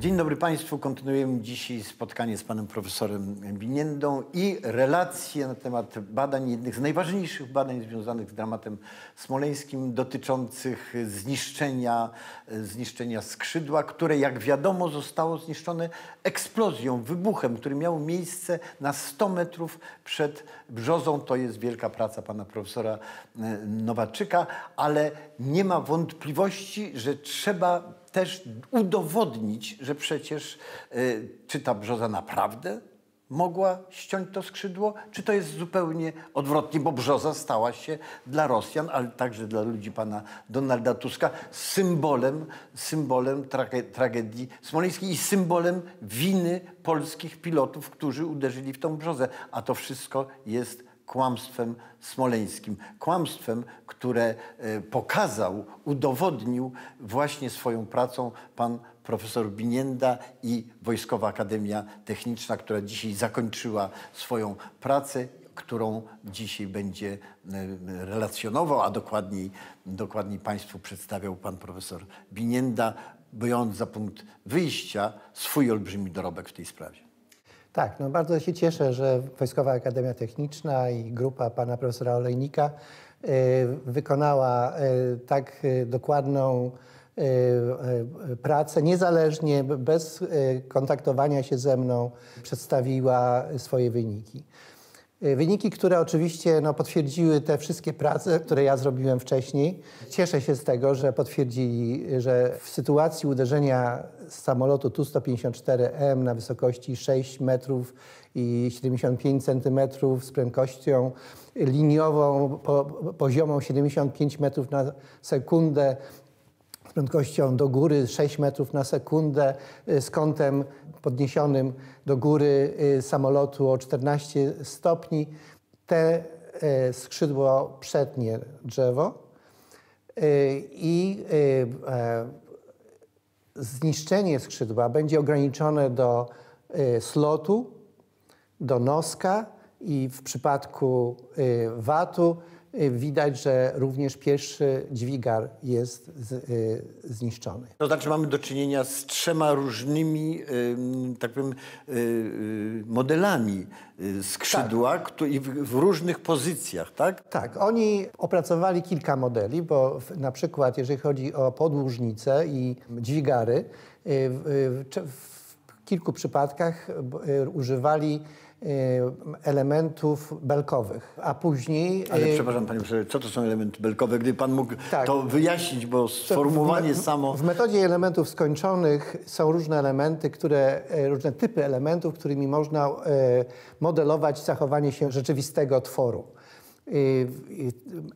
Dzień dobry Państwu. Kontynuujemy dzisiaj spotkanie z panem profesorem Biniendą i relacje na temat badań, jednych z najważniejszych badań związanych z dramatem smoleńskim, dotyczących zniszczenia, zniszczenia skrzydła, które jak wiadomo zostało zniszczone eksplozją, wybuchem, który miał miejsce na 100 metrów przed Brzozą. To jest wielka praca pana profesora e, Nowaczyka, ale nie ma wątpliwości, że trzeba też udowodnić, że przecież y, czy ta brzoza naprawdę mogła ściąć to skrzydło, czy to jest zupełnie odwrotnie, bo brzoza stała się dla Rosjan, ale także dla ludzi pana Donalda Tuska symbolem, symbolem trage tragedii smoleńskiej i symbolem winy polskich pilotów, którzy uderzyli w tą brzozę. A to wszystko jest kłamstwem smoleńskim. Kłamstwem, które e, pokazał, udowodnił właśnie swoją pracą pan profesor Binienda i Wojskowa Akademia Techniczna, która dzisiaj zakończyła swoją pracę, którą dzisiaj będzie e, relacjonował, a dokładniej, dokładniej Państwu przedstawiał pan profesor Binienda, biorąc za punkt wyjścia swój olbrzymi dorobek w tej sprawie. Tak, no bardzo się cieszę, że Wojskowa Akademia Techniczna i grupa pana profesora Olejnika y, wykonała y, tak y, dokładną pracę, niezależnie, bez kontaktowania się ze mną, przedstawiła swoje wyniki. Wyniki, które oczywiście no, potwierdziły te wszystkie prace, które ja zrobiłem wcześniej. Cieszę się z tego, że potwierdzili, że w sytuacji uderzenia z samolotu Tu-154M na wysokości 6 metrów i 75 centymetrów z prędkością liniową po, poziomą 75 metrów na sekundę z prędkością do góry 6 metrów na sekundę z kątem podniesionym do góry y, samolotu o 14 stopni. Te y, skrzydło przetnie drzewo y, i e, zniszczenie skrzydła będzie ograniczone do slotu, do noska i w przypadku watu Y, widać, że również pierwszy dźwigar jest z, y, zniszczony. To znaczy mamy do czynienia z trzema różnymi y, tak powiem, y, y modelami y, skrzydła tak. i w, w, różnych pozycjach, tak? Tak, oni opracowali kilka modeli, bo w, na przykład jeżeli chodzi o podłużnice i dźwigary, w, w kilku przypadkach używali Y, elementów belkowych, a później... Ale y, przepraszam Panie Profesorze, co to są elementy belkowe? Gdyby Pan mógł tak. to wyjaśnić, bo sformułowanie w, samo... W metodzie elementów skończonych są różne elementy, które, e, różne typy elementów, którymi można e, modelować zachowanie się rzeczywistego tworu. Y,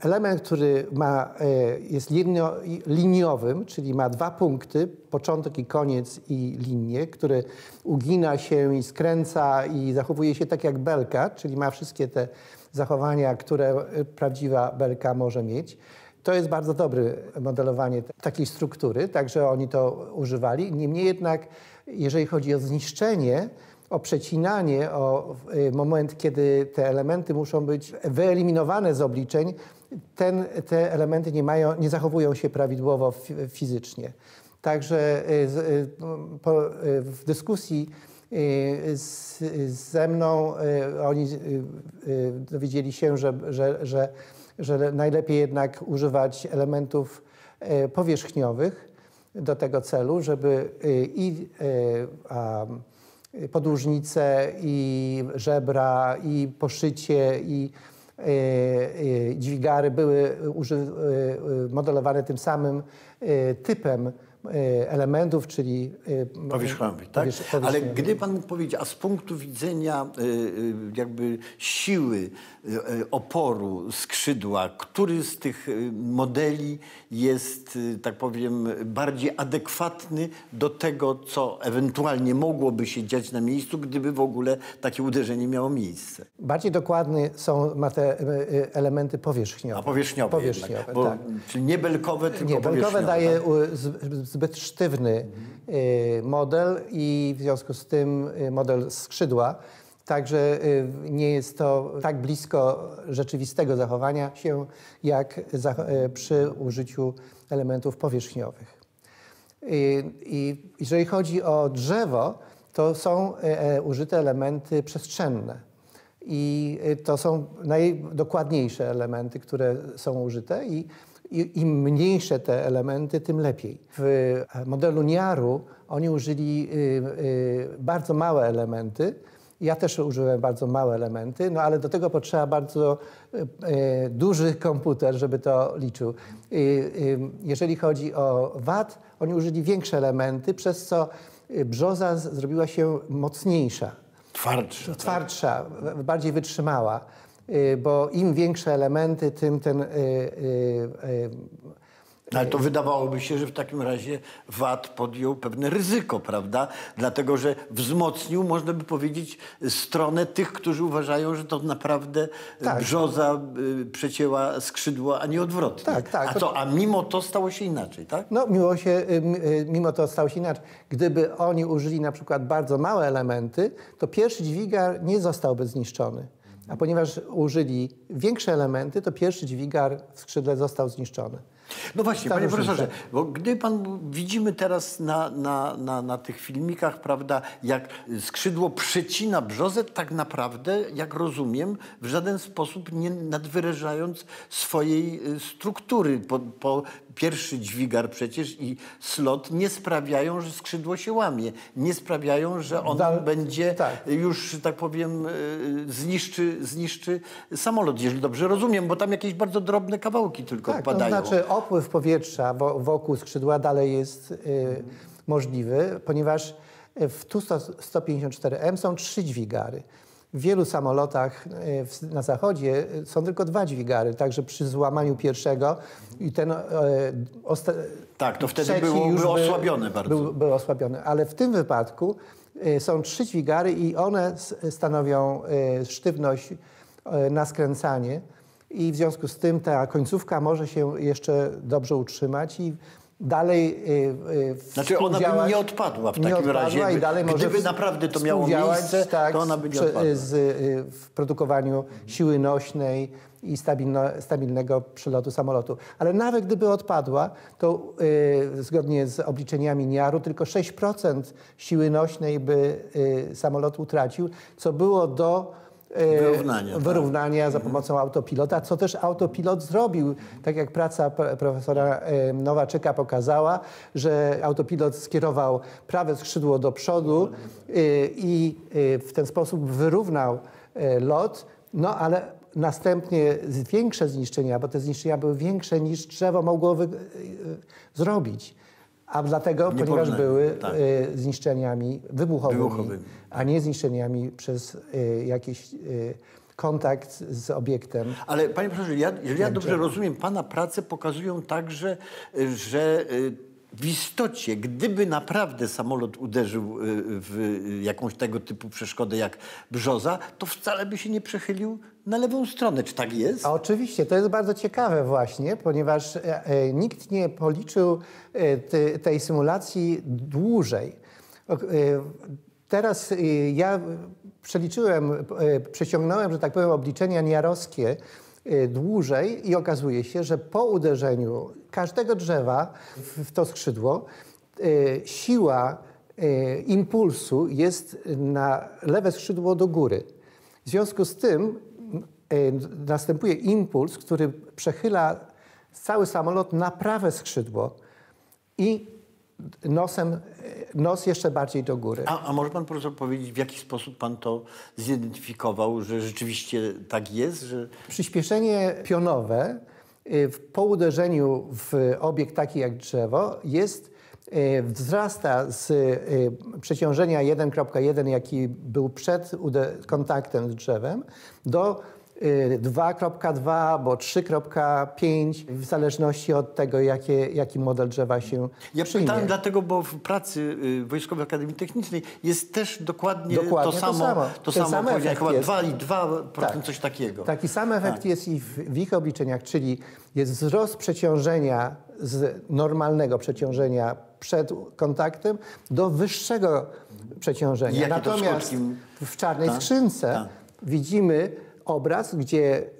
element, który ma, e, jest linio, liniowym, czyli ma dwa punkty, początek i koniec i linię, który ugina się i skręca i zachowuje się tak jak belka, czyli ma wszystkie te zachowania, które prawdziwa belka może mieć. To jest bardzo dobre modelowanie takiej struktury, także oni to używali. Niemniej jednak, jeżeli chodzi o zniszczenie, o przecinanie, o y, moment, kiedy te elementy muszą być wyeliminowane z obliczeń, ten, te elementy nie, mają, nie zachowują się prawidłowo fizycznie. Także y, y, w dyskusji z, ze mną oni dowiedzieli się, że, że, że, że najlepiej jednak używać elementów powierzchniowych do tego celu, żeby i podłużnice i żebra i poszycie i e, e, dźwigary były e, modelowane tym samym typem elementów, czyli powierzchniowych, tak? Ale gdy Pan mógł powiedzieć, a z punktu widzenia jakby siły oporu skrzydła, który z tych modeli jest, tak powiem, bardziej adekwatny do tego, co ewentualnie mogłoby się dziać na miejscu, gdyby w ogóle takie uderzenie miało miejsce? Bardziej dokładne są te elementy powierzchniowe. A powierzchniowe, powierzchniowe jednak, bo, tak. Czyli nie belkowe, tylko nie, belkowe daje tak? Zbyt sztywny y, model i w związku z tym y, model skrzydła. Także y, nie jest to tak blisko rzeczywistego zachowania się, jak przy użyciu elementów powierzchniowych. I, i jeżeli chodzi o drzewo, to są e, użyte elementy przestrzenne. I to są najdokładniejsze elementy, które są użyte i im mniejsze te elementy, tym lepiej. W modelu Niaru oni użyli y, y, bardzo małe elementy. Ja też użyłem bardzo małe elementy, no ale do tego potrzeba bardzo y, duży komputer, żeby to liczył. Jeżeli chodzi o VAT, oni użyli większe elementy, przez co brzoza zrobiła się mocniejsza. Twardsza. Tak? Twardsza, tak? bardziej wytrzymała. Y, bo im większe elementy, tym ten y, y, ale to wydawałoby się, że w takim razie VAT podjął pewne ryzyko, prawda? Dlatego, że wzmocnił, można by powiedzieć, stronę tych, którzy uważają, że to naprawdę tak. brzoza przecięła skrzydło, a nie odwrotnie. Tak, tak. A co, a mimo to stało się inaczej, tak? No, mimo, się, mimo to stało się inaczej. Gdyby oni użyli na przykład bardzo małe elementy, to pierwszy dźwigar nie zostałby zniszczony. A ponieważ użyli większe elementy, to pierwszy dźwigar w skrzydle został zniszczony. No właśnie, panie profesorze, bo gdy pan widzimy teraz na, na, na, na tych filmikach, prawda, jak skrzydło przecina brzozę, tak naprawdę, jak rozumiem, w żaden sposób nie nadwyrażając swojej y, struktury. Po, po pierwszy dźwigar przecież i slot nie sprawiają, że skrzydło się łamie. Nie sprawiają, że on Dal, będzie tak. już, tak powiem, y, zniszczy, zniszczy samolot, jeżeli dobrze rozumiem, bo tam jakieś bardzo drobne kawałki tylko tak, padają. To znaczy opływ powietrza wokół skrzydła dalej jest y, możliwy, ponieważ w Tu-154M są trzy dźwigary. W wielu samolotach y, na zachodzie są tylko dwa dźwigary, także przy złamaniu pierwszego i ten e, Tak, to wtedy było, już był osłabiony bardzo. Był, był osłabiony, ale w tym wypadku y, są trzy dźwigary i one stanowią sztywność na skręcanie i w związku z tym ta końcówka może się jeszcze dobrze utrzymać i dalej yy, Znaczy ona by nie odpadła w takim razie. I dalej Gdyby może naprawdę to miało miejsce, tak, to ona by nie odpadła. Z, yy, w produkowaniu siły nośnej i stabilno, stabilnego przelotu samolotu. Ale nawet gdyby odpadła, to yy, zgodnie z obliczeniami NIAR-u tylko 6% siły nośnej by yy, samolot utracił, co było do wyrównania, wyrównania tak. za pomocą autopilota, co też autopilot zrobił. Tak jak praca profesora e, Nowaczyka pokazała, że autopilot skierował prawe skrzydło do przodu e, i w ten sposób wyrównał lot, no ale następnie większe zniszczenia, bo te zniszczenia były większe niż drzewo mogło zrobić. A dlatego, nie ponieważ były tak. y, zniszczeniami wybuchowymi, wybuchowymi, a nie zniszczeniami przez y, jakiś y, kontakt z obiektem. Ale panie profesorze, ja, jeżeli ja dobrze rozumiem, pana prace pokazują także, że w istocie, gdyby naprawdę samolot uderzył w jakąś tego typu przeszkodę jak brzoza, to wcale by się nie przechylił na lewą stronę. Czy tak jest? A oczywiście, to jest bardzo ciekawe właśnie, ponieważ e, e, nikt nie policzył e, te, tej symulacji dłużej. Teraz ja przeliczyłem, przeciągnąłem, że tak powiem, obliczenia niarowskie dłużej i okazuje się, że po uderzeniu każdego drzewa w to skrzydło siła impulsu jest na lewe skrzydło do góry. W związku z tym następuje impuls, który przechyla cały samolot na prawe skrzydło i nosem, e, nos jeszcze bardziej do góry. A, a może pan profesor powiedzieć, w jaki sposób pan to zidentyfikował, że rzeczywiście tak jest? Że... Przyspieszenie pionowe e, po uderzeniu w obiekt taki jak drzewo jest wzrasta z przeciążenia 1.1, jaki był przed kontaktem z drzewem, do 2.2 albo 3.5 w zależności od tego, jakie, jaki model drzewa się Ja przyjmie. pytałem dlatego, bo w pracy y, Wojskowej Akademii Technicznej jest też dokładnie, dokładnie to, samo, to samo. To samo, samo chyba 2,2% tak. coś takiego. Taki sam efekt tak. jest i w, w ich obliczeniach, czyli jest wzrost przeciążenia z normalnego przeciążenia przed kontaktem do wyższego przeciążenia. Natomiast w czarnej Ta? skrzynce Ta. widzimy obraz, gdzie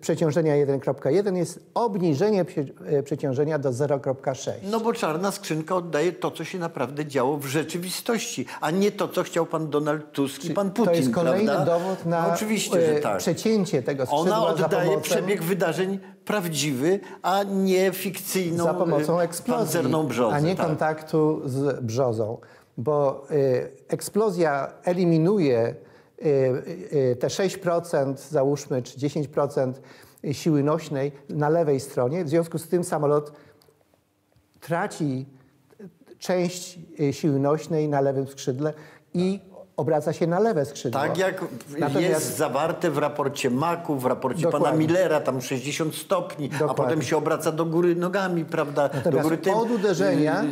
przeciążenia 1.1 jest obniżenie e, przeciążenia do 0.6. No bo czarna skrzynka oddaje to, co się naprawdę działo w rzeczywistości, a nie to, co chciał pan Donald Tusk i pan Putin, to jest kolejny prawda? dowód na no, oczywiście, e, tak. przecięcie tego skrzydła Ona oddaje pomocą, przebieg wydarzeń prawdziwy, a nie fikcyjną za pomocą e, eksplozji, pancerną brzozę. a nie tak. kontaktu z brzozą. Bo y, eksplozja eliminuje te 6%, załóżmy, czy 10% siły nośnej na lewej stronie. W związku z tym samolot traci część y, siły nośnej na lewym skrzydle i obraca się na lewe skrzydło. Tak jak Natomiast- jest zawarte w raporcie Maku, w raporcie pana Dokładnie. Millera, tam 60 stopni, a Dokładnie. potem się obraca do góry nogami, prawda? do Natomiast góry tym. od uderzenia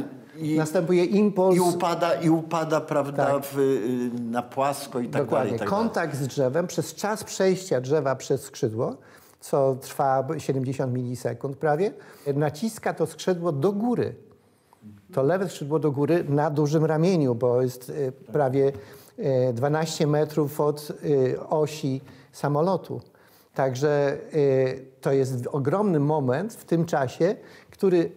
I, następuje impuls. i upada, i upada prawda, Tak. w, y, na płasko i tak Dokładnie. dalej. i Tak dalej. Kontakt z drzewem przez czas przejścia drzewa przez skrzydło, co trwa 70 milisekund prawie, naciska to skrzydło do góry. To lewe skrzydło do góry na dużym ramieniu, bo jest y, prawie y, 12 metrów od y, osi samolotu. Także y, to jest ogromny moment w tym czasie, który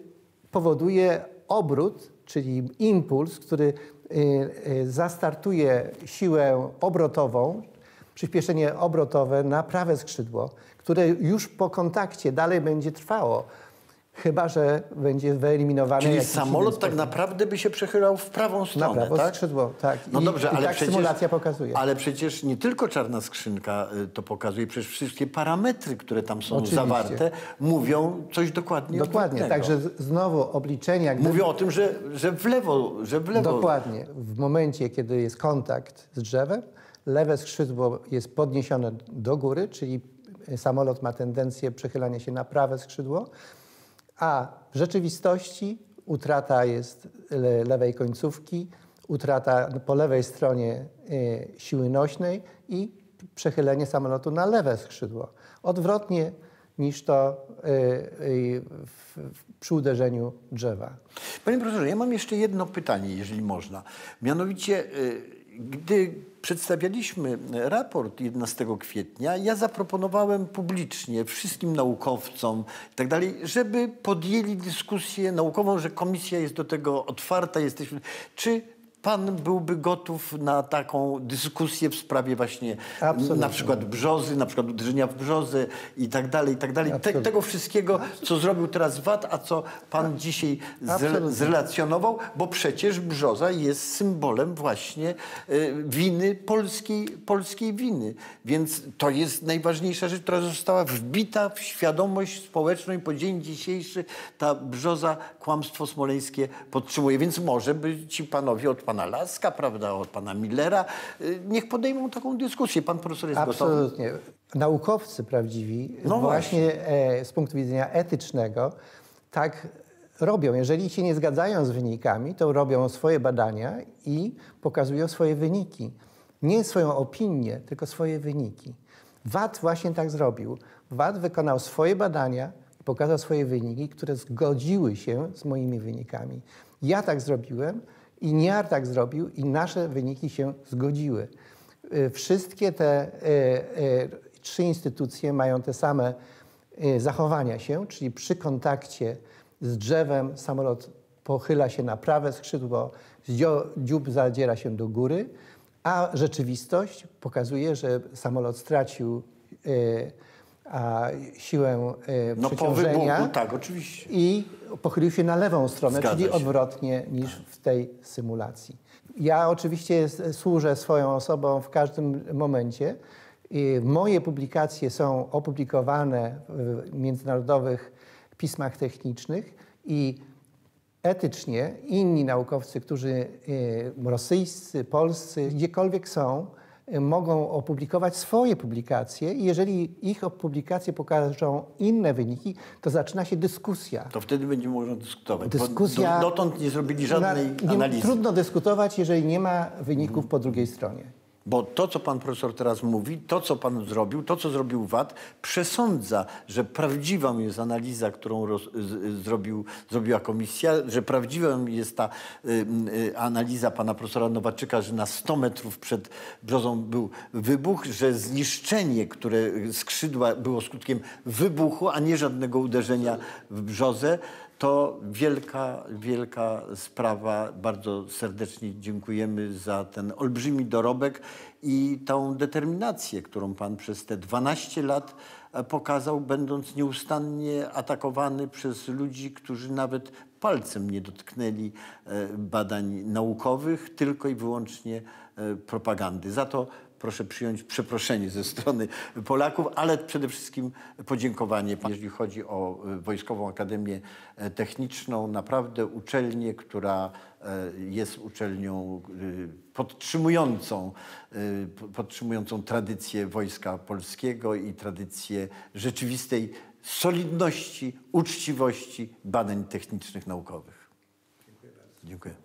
powoduje obrót, czyli impuls, który y, y, zastartuje siłę obrotową, przyspieszenie obrotowe na prawe skrzydło, które już po kontakcie dalej będzie trwało, chyba że będzie wyeliminowany Czyli samolot tak naprawdę by się przechylał w prawą na stronę, prawo tak? skrzydło, tak. No I, dobrze, i ale tak przecież, symulacja pokazuje. Ale przecież nie tylko czarna skrzynka y, to pokazuje, przecież wszystkie parametry, które tam są Oczywiście. zawarte, mówią coś dokładnie Dokładnie, także znowu obliczenia... gdy- Mówią o tym, że, że w lewo, że w lewo. Dokładnie. W momencie, kiedy jest kontakt z drzewem, lewe skrzydło jest podniesione do góry, czyli samolot ma tendencję przechylania się na prawe skrzydło, a w rzeczywistości utrata jest le- lewej końcówki, utrata po lewej stronie y, siły nośnej i przechylenie samolotu na lewe skrzydło. Odwrotnie niż to y, y, przy uderzeniu drzewa. Panie profesorze, ja mam jeszcze jedno pytanie, jeżeli można. Mianowicie, gdy przedstawialiśmy raport 11 kwietnia, ja zaproponowałem publicznie wszystkim naukowcom i tak dalej, żeby podjęli dyskusję naukową, że komisja jest do tego otwarta, jesteśmy. Czy pan byłby gotów na taką dyskusję w sprawie właśnie Absolutnie. na przykład brzozy, na przykład uderzenia w brzozę i tak dalej, i tak dalej. Te, tego wszystkiego, co zrobił teraz VAT, a co pan dzisiaj zre, zrelacjonował, bo przecież brzoza jest symbolem właśnie y, winy polskiej, polskiej winy. Więc to jest najważniejsza rzecz, która została wbita w świadomość społeczną i po dzień dzisiejszy ta brzoza kłamstwo smoleńskie podtrzymuje. Więc może by ci panowie od pana Laska, prawda, od pana Millera, y, niech podejmą taką dyskusję. Pan profesor jest gotowy? Absolutnie. Naukowcy prawdziwi No właśnie e, z punktu widzenia etycznego tak robią. Jeżeli się nie zgadzają z wynikami, to robią swoje badania i pokazują swoje wyniki. Nie swoją opinię, tylko swoje wyniki. VAT właśnie tak zrobił. VAT wykonał swoje badania i pokazał swoje wyniki, które zgodziły się z moimi wynikami. Ja tak zrobiłem i NIAR tak zrobił i nasze wyniki się zgodziły. Y, Wszystkie te y, y, trzy instytucje mają te same zachowania się, czyli przy kontakcie z drzewem samolot pochyla się na prawe skrzydło, dziób zadziera się do góry, a rzeczywistość pokazuje, że samolot stracił a, siłę y, No przeciążenia wybuchu, tak, oczywiście. i pochylił się na lewą stronę, Zgadza czyli się. odwrotnie niż w tej symulacji. Ja oczywiście służę swoją osobą w każdym momencie. Moje publikacje są opublikowane w międzynarodowych pismach technicznych i etycznie inni naukowcy, którzy y, rosyjscy, polscy, gdziekolwiek są, mogą opublikować swoje publikacje i jeżeli ich publikacje pokażą inne wyniki, to zaczyna się dyskusja. To wtedy będziemy można dyskutować. bo Dyskusja- do, dotąd nie zrobili żadnej Na- nie, analizy. Trudno dyskutować, jeżeli nie ma wyników po drugiej stronie. Bo to, co pan profesor teraz mówi, to, co pan zrobił, to, co zrobił VAT, przesądza, że prawdziwą jest analiza, którą roz, z, zrobił, zrobiła komisja, że prawdziwą jest ta y, y, analiza pana profesora Nowaczyka, że na 100 metrów przed brzozą był wybuch, że zniszczenie, które skrzydła było skutkiem wybuchu, a nie żadnego uderzenia w brzozę to wielka, wielka sprawa. Bardzo serdecznie dziękujemy za ten olbrzymi dorobek i tą determinację, którą Pan przez te 12 lat e, pokazał, będąc nieustannie atakowany przez ludzi, którzy nawet palcem nie dotknęli e, badań naukowych, tylko i wyłącznie e, propagandy. Za to proszę przyjąć przeproszenie ze strony Polaków, ale przede wszystkim podziękowanie, jeżeli chodzi o e, Wojskową Akademię e, Techniczną. Naprawdę uczelnię, która e, jest uczelnią podtrzymującą, podtrzymującą tradycję Wojska Polskiego i tradycję rzeczywistej solidności, uczciwości badań technicznych, naukowych. Dziękuję bardzo. Dziękuję.